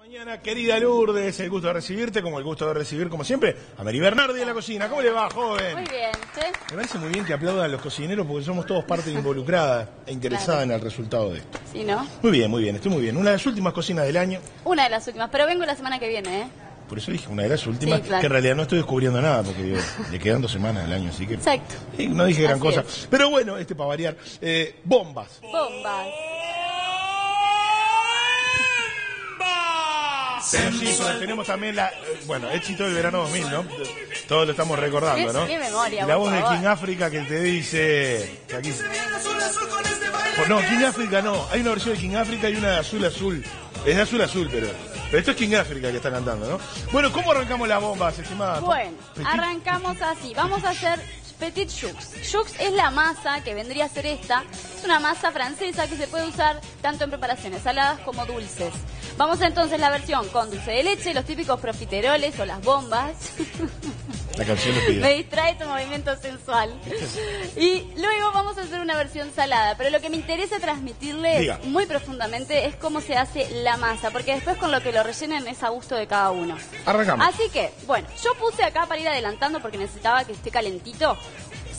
Mañana, querida Lourdes, el gusto de recibirte, como el gusto de recibir, como siempre, a Mary Bernardi en la cocina. ¿Cómo le va, joven? Muy bien, ¿sí? Me parece muy bien que aplaudan a los cocineros porque somos todos parte involucrada e interesada en el resultado de esto. Sí, ¿no? Muy bien, muy bien, estoy muy bien. Una de las últimas cocinas del año, Una de las últimas, pero vengo la semana que viene, ¿eh? por eso dije una de las últimas, Sí, claro. que en realidad no estoy descubriendo nada porque digo, le quedan dos semanas del año, así que Exacto. no dije gran Así cosa. es. Pero bueno, este para variar, eh, bombas. Bombas. Tenemos también la, eh, bueno, éxito del verano 2000, ¿no? Todos lo estamos recordando, ¿no? qué memoria, Y la por voz de favor. King África que te dice que aquí Pues no, King África no. Hay una versión de King África y una de Azul Azul. Es de Azul Azul, pero, pero esto es King África que está cantando, ¿no? Bueno, ¿cómo arrancamos las bombas, estimada? Bueno, Petit. arrancamos así. Vamos a hacer petit choux. Choux es la masa que vendría a ser esta. Es una masa francesa que se puede usar tanto en preparaciones saladas como dulces. Vamos entonces la versión con dulce de leche, los típicos profiteroles o las bombas. La canción lo Me pide. distrae tu movimiento sensual. Y luego vamos a hacer una versión salada. Pero lo que me interesa transmitirles Diga. muy profundamente es cómo se hace la masa. Porque después con lo que lo rellenen es a gusto de cada uno. Arrancamos. Así que, bueno, yo puse acá para ir adelantando porque necesitaba que esté calentito.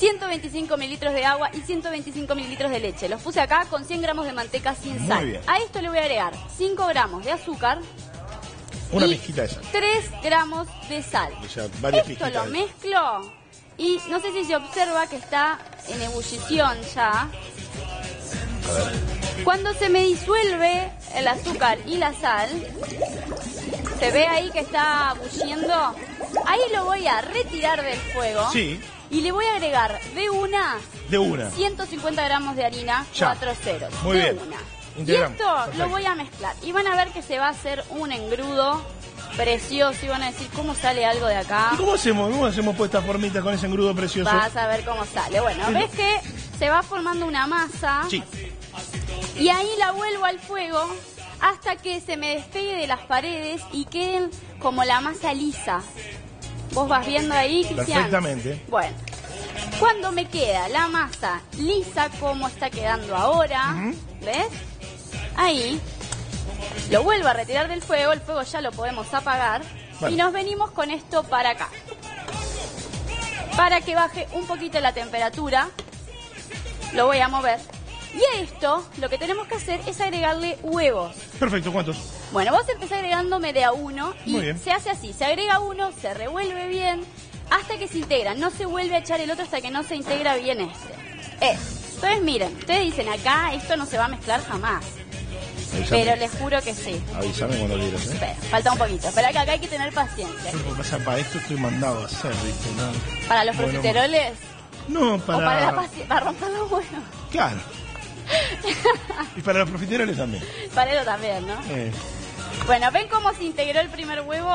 125 mililitros de agua y 125 mililitros de leche. Los puse acá con 100 gramos de manteca sin Muy sal. bien. A esto le voy a agregar 5 gramos de azúcar Una y pizquita de sal. 3 gramos de sal. O sea, varias Esto lo mezclo y no sé si se observa que está en ebullición ya. A ver. Cuando se me disuelve el azúcar y la sal, se ve ahí que está bulliendo. Ahí lo voy a retirar del fuego. Sí. Y le voy a agregar de una De una. 150 gramos de harina, Ya. 4 ceros. Muy de bien. una. Y esto Perfecto. lo voy a mezclar. Y van a ver que se va a hacer un engrudo precioso. Y van a decir, ¿cómo sale algo de acá? ¿Y cómo hacemos? ¿Cómo hacemos pues esta formita con ese engrudo precioso? Vas a ver cómo sale. Bueno, Sí. ves que se va formando una masa. Sí. Y ahí la vuelvo al fuego hasta que se me despegue de las paredes y queden como la masa lisa. ¿Vos vas viendo ahí, Cristian? Perfectamente. Bueno, cuando me queda la masa lisa como está quedando ahora. ¿ves? Ahí lo vuelvo a retirar del fuego, el fuego ya lo podemos apagar Bueno. y nos venimos con esto para acá. Para que baje un poquito la temperatura, lo voy a mover. Y a esto lo que tenemos que hacer es agregarle huevos. Perfecto, ¿cuántos? Bueno, vos empezás agregándome de a uno y Muy bien. se hace así, se agrega uno, se revuelve bien hasta que se integra, no se vuelve a echar el otro hasta que no se integra bien este. Eh, entonces miren, ustedes dicen acá esto no se va a mezclar jamás, Avísame. pero les juro que sí. Avísame cuando quieras, ¿eh? Espera, falta un poquito, espera que acá hay que tener paciencia. Lo que pasa, para esto estoy mandado a hacer, ¿viste? No, Para los Bueno, profiteroles no o para... para la paciencia, para romper los buenos. Claro. y para los profiteroles también. Para eso también, ¿no? Eh, Bueno, ¿ven cómo se integró el primer huevo?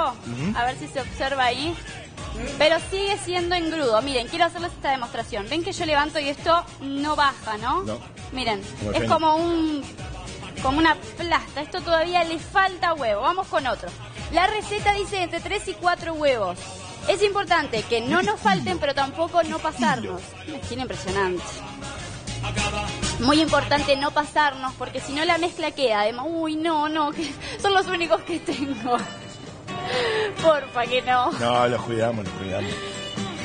A ver si se observa ahí. Pero sigue siendo engrudo. Miren, quiero hacerles esta demostración. Ven que yo levanto y esto no baja, ¿no? No. Miren, Como es como un como una plasta. Esto todavía le falta huevo. Vamos con otro. La receta dice entre 3 y 4 huevos. Es importante que no nos falten, pero tampoco no pasarnos. Tiene impresionante. Muy importante no pasarnos, porque si no la mezcla queda. Además, uy, no, no, que son los únicos que tengo. Porfa, que no. no, los cuidamos, los cuidamos.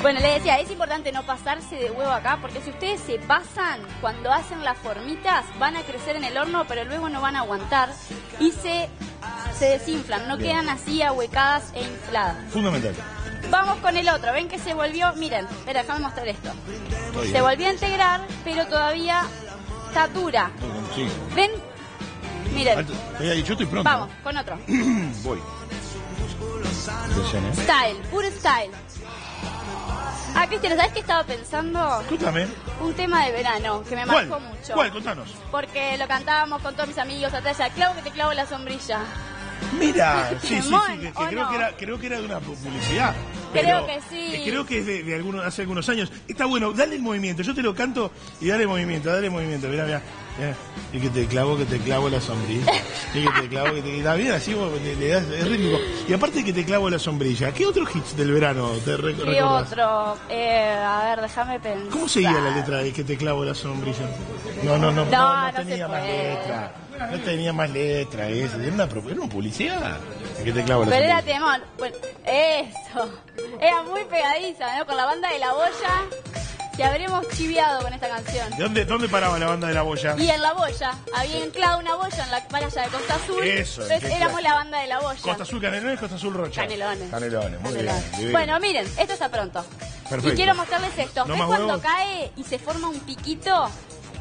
Bueno, le decía, es importante no pasarse de huevo acá, porque si ustedes se pasan, cuando hacen las formitas, van a crecer en el horno, pero luego no van a aguantar y se, se desinflan, no Bien. quedan así ahuecadas e infladas. Fundamental. Vamos con el otro, ven que se volvió, miren, espera, déjame mostrar esto. Estoy Se bien. volvió a integrar, pero todavía está dura. Sí. Ven, miren, yo estoy pronto. vamos, con otro. Voy. ¿Eh? Style, puro style. Ah, Cristian, ¿sabes qué estaba pensando? Escúchame. Un tema de verano que me ¿Cuál? marcó mucho. ¿Cuál? Contanos. Porque lo cantábamos con todos mis amigos atrás allá. Clavo que te clavo la sombrilla. Mira, sí, sí, sí, Temón, que, que ¿o creo, no? que era, creo que era de una publicidad. Creo que sí. eh, Creo que es de, de algunos, hace algunos años. Está bueno, dale el movimiento. Yo te lo canto y dale movimiento, dale movimiento. Mirá, mirá. Y que te clavo, que te clavo la sombrilla. Y que te clavo, que te Está bien, así vos le, le das, es rítmico. Y aparte que te clavo la sombrilla, ¿qué otros hits del verano te ¿Qué recordás? otro? Eh, a ver, déjame pensar. ¿Cómo seguía la letra de que te clavo la sombrilla? No, no, no, no, No, tenía más letra. No tenía más letra ese. Era una, era una publicidad. Que te clavo la Pero era temón. Bueno, eso. Era muy pegadiza, ¿no? Con la banda de la boya. Que habríamos chiviado con esta canción. ¿De dónde, dónde paraba la banda de la boya? Y en la boya, había anclado una boya en la playa de Costa Azul. Eso, Entonces éramos la banda de la boya. Costa Azul Canelones, Costa Azul Rocha. Canelones. Canelones, muy Canelones. bien. Bueno, miren, esto está pronto. Perfecto. Y quiero mostrarles esto. ¿No ¿Ves cuando huevos? cae y se forma un piquito?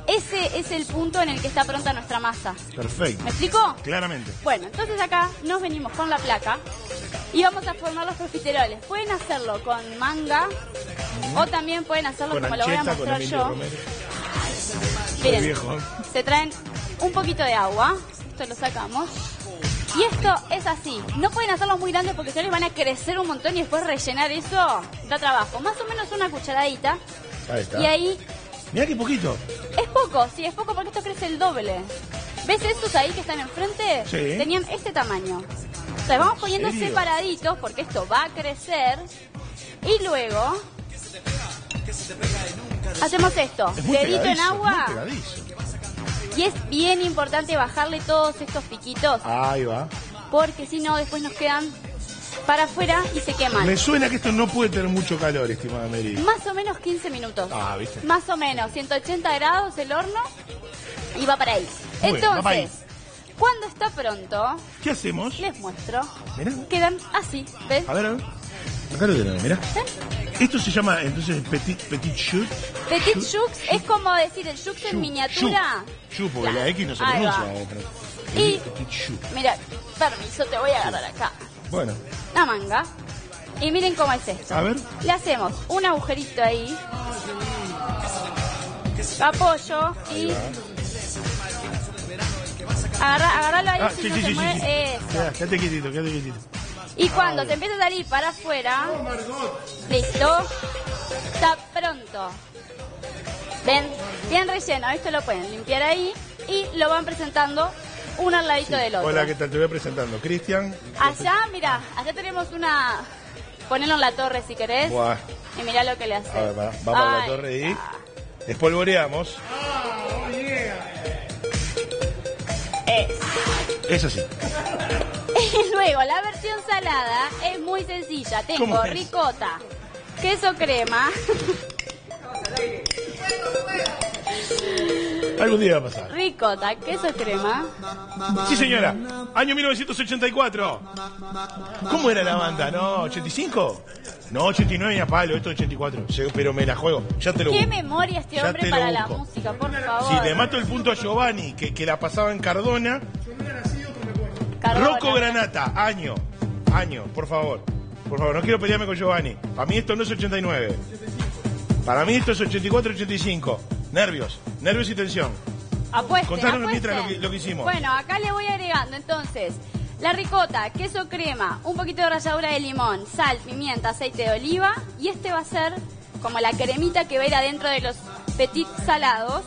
Ese es el punto en el que está pronta nuestra masa. Perfecto. ¿Me explico? Claramente. Bueno, entonces acá nos venimos con la placa y vamos a formar los profiteroles. Pueden hacerlo con manga o también pueden hacerlo Con como lo voy a mostrar yo. Miren, se traen un poquito de agua. Esto lo sacamos. Y esto es así. No pueden hacerlo muy grande porque si no les van a crecer un montón y después rellenar eso da trabajo. Más o menos una cucharadita. Ahí está. Y ahí Mirá qué poquito. es poco, sí, es poco porque esto crece el doble. ¿Ves estos ahí que están enfrente? Sí. Tenían este tamaño. Entonces vamos poniendo separaditos porque esto va a crecer. Y luego hacemos esto. Es Dedito en agua. Y es bien importante bajarle todos estos piquitos Ahí va. porque si no después nos quedan para afuera y se queman. Me suena que esto no puede tener mucho calor, estimada Mary. Más o menos 15 minutos. Ah, ¿viste? Más o menos, 180 grados el horno y va para ahí. Muy bien, va para ahí. Entonces, cuando está pronto, ¿Qué hacemos? les muestro. Mirá. Quedan así, ¿ves? A ver, a ver. Acá lo tenemos, mirá. Esto se llama entonces petit, petit shoot. Petit Shoot. Jux es como decir el Jux en miniatura. shoot, porque la X no se Ahí va. pronuncia. pero- Y- Petit shoot. Mira, permiso, te voy a agarrar acá. Bueno, La manga. Y miren cómo es esto. A ver. Le hacemos un agujerito ahí. Apoyo y. Agarra, agarralo ahí ah, sí, sí, sí, sí, mueve. sí. Eso. Queda- Quédate quietito, quédate quietito. Y cuando se empieza a salir para afuera, listo, está pronto. Ven, bien relleno, esto lo pueden limpiar ahí y lo van presentando uno al ladito del otro. Hola, ¿qué tal? Te voy presentando. Cristian. Allá, mira, allá tenemos una... Ponelo en la torre si querés. Buah. Y mirá lo que le hace. A ver, va, vamos a la torre y espolvoreamos. Es así. Y luego, la versión salada es muy sencilla. Tengo ricota, queso crema, Algún día va a pasar. ricota, queso crema. Sí, señora. Año 1984. ¿Cómo era la banda? ¿No? ¿85? No, 89 ni a palo, esto es 84. Sí, Pero me la juego. Ya te lo ¿Qué memoria este hombre para la música, por favor? Si le mato el punto a Giovanni, que, que la pasaba en Cardona. Cardona. Rocco Granata, año. Año, por favor. Por favor, no quiero pelearme con Giovanni. Para mí esto no es 89. Para mí esto es 84, 85. Nervios, nervios y tensión. Apuesten, Contanos apuesten. lo que- lo que hicimos. Bueno, acá le voy agregando entonces la ricota, queso crema, un poquito de ralladura de limón, sal, pimienta, aceite de oliva y este va a ser como la cremita que va a ir adentro de los petit salados.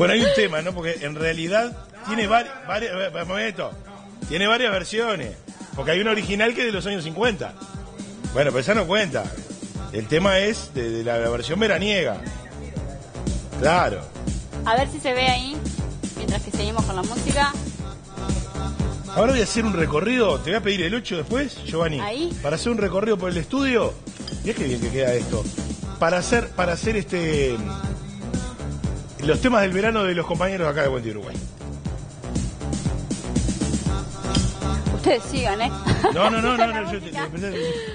Bueno, hay un tema, ¿no? Porque en realidad tiene varias, tiene varias versiones. Porque hay una original que es de los años 50. Bueno, pero esa no cuenta. El tema es de, de la, la versión veraniega. Claro. A ver si se ve ahí, mientras que seguimos con la música. Ahora voy a hacer un recorrido. Te voy a pedir el 8 después, Giovanni. Ahí. Para hacer un recorrido por el estudio. Mira qué bien que queda esto. Para hacer, para hacer este. Los temas del verano de los compañeros acá de Buen Uruguay. Ustedes sigan, ¿eh? No, no, no, no, no, yo-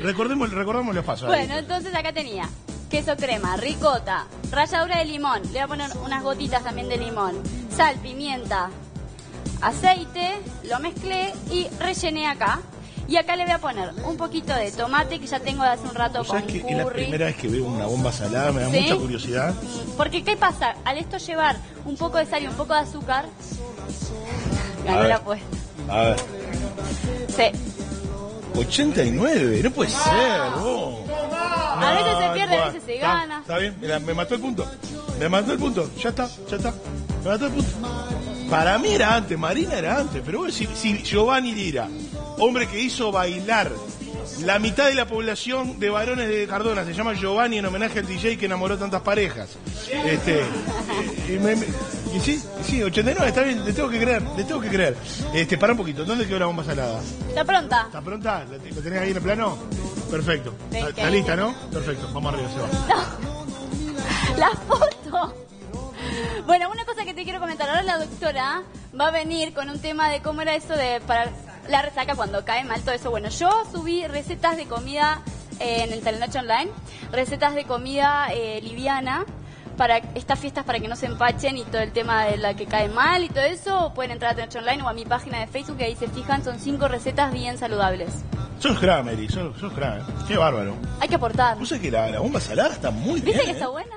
recordemos, recordamos los pasos. ahí. Bueno, entonces acá tenía queso crema, ricota, ralladura de limón, le voy a poner unas gotitas también de limón, sal, pimienta, aceite, lo mezclé y rellené acá. Y acá le voy a poner un poquito de tomate que ya tengo de hace un rato ¿Vos con que es la curry. primera vez que veo una bomba salada? Me da ¿Sí? mucha curiosidad. Porque ¿qué pasa? Al esto llevar un poco de sal y un poco de azúcar, ganó la apuesta. A ver. Sí. 89, no puede ser, vos. A veces se pierde, a veces se Está- gana. Está bien, mira, me mató el punto. Me mató el punto. Ya está, ya está. Me mató el punto. Para mí era antes, Marina era antes, pero bueno, si, si Giovanni Lira, hombre que hizo bailar la mitad de la población de varones de Cardona, se llama Giovanni en homenaje al DJ que enamoró tantas parejas. Este, y, me- me- y sí, y sí, 89, está bien, le tengo que creer, le tengo que creer. Este, para un poquito, ¿dónde quedó la bomba salada? ¿Está pronta? ¿Está pronta? ¿La, la tenés ahí en el plano? Perfecto. ¿Está, lista, no? Perfecto, vamos arriba, se va. La foto. Bueno, una cosa que te quiero comentar. Ahora la doctora va a venir con un tema de cómo era eso de para la resaca cuando cae mal, todo eso. Bueno, yo subí recetas de comida eh, en el Telenoche Online, recetas de comida eh, liviana para estas fiestas para que no se empachen y todo el tema de la que cae mal y todo eso. Pueden entrar a Telenoche Online o a mi página de Facebook que ahí se fijan, son cinco recetas bien saludables. Sos Kramer, sos, sos Kramer. Qué bárbaro. Hay que aportar. Sabés que la, la bomba salada está muy bien. ¿Viste que ¿eh? está buena?